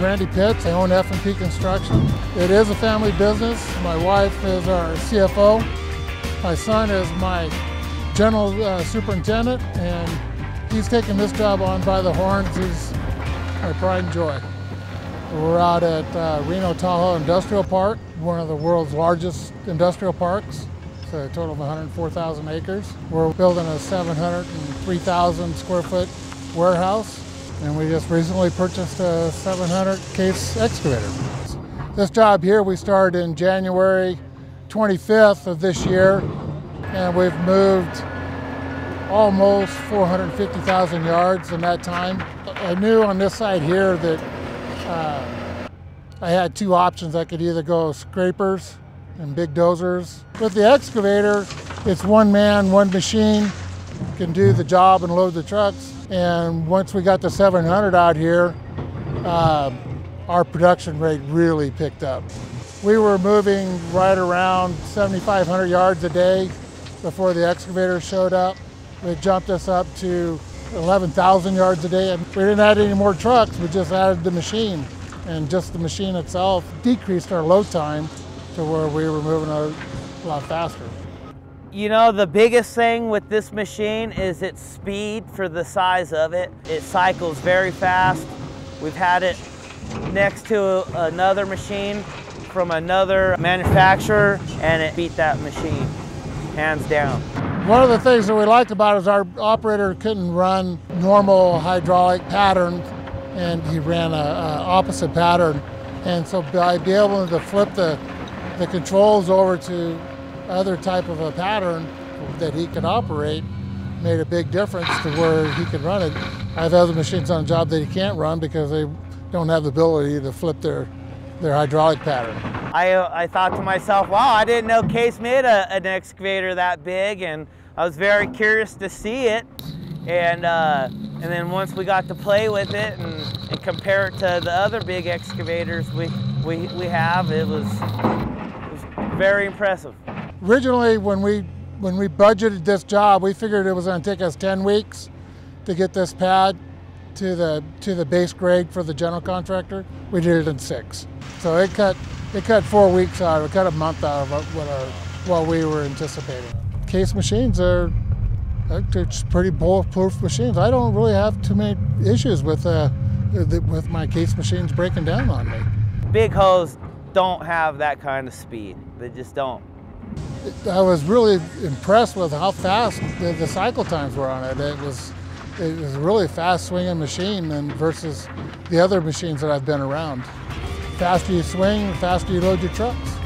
Randy Pitts. I own F&P Construction. It is a family business. My wife is our CFO. My son is my general uh, superintendent, and he's taking this job on by the horns. He's my pride and joy. We're out at uh, Reno Tahoe Industrial Park, one of the world's largest industrial parks. It's a total of 104,000 acres. We're building a 703,000 square foot warehouse, and we just recently purchased a 700 case excavator. This job here we started in January 25th of this year, and we've moved almost 450,000 yards in that time. I knew on this side here that uh, I had two options. I could either go scrapers and big dozers. With the excavator, it's one man, one machine, can do the job and load the trucks. And once we got the 700 out here, uh, our production rate really picked up. We were moving right around 7,500 yards a day before the excavator showed up. It jumped us up to 11,000 yards a day. And we didn't add any more trucks, we just added the machine. And just the machine itself decreased our load time to where we were moving a lot faster. You know, the biggest thing with this machine is its speed for the size of it. It cycles very fast. We've had it next to another machine from another manufacturer and it beat that machine, hands down. One of the things that we liked about it is our operator couldn't run normal hydraulic pattern and he ran a, a opposite pattern. And so by being able to flip the, the controls over to other type of a pattern that he could operate made a big difference to where he could run it. I have other machines on the job that he can't run because they don't have the ability to flip their, their hydraulic pattern. I, I thought to myself, wow, I didn't know Case made a, an excavator that big, and I was very curious to see it. And, uh, and then once we got to play with it and, and compare it to the other big excavators we, we, we have, it was, it was very impressive. Originally, when we, when we budgeted this job, we figured it was going to take us 10 weeks to get this pad to the, to the base grade for the general contractor. We did it in six. So it cut, it cut four weeks out it, cut a month out of what, our, what we were anticipating. Case machines are they're pretty bulletproof machines. I don't really have too many issues with, uh, with my case machines breaking down on me. Big hoes don't have that kind of speed. They just don't. I was really impressed with how fast the, the cycle times were on it. It was, it was a really fast swinging machine and versus the other machines that I've been around. Faster you swing, faster you load your trucks.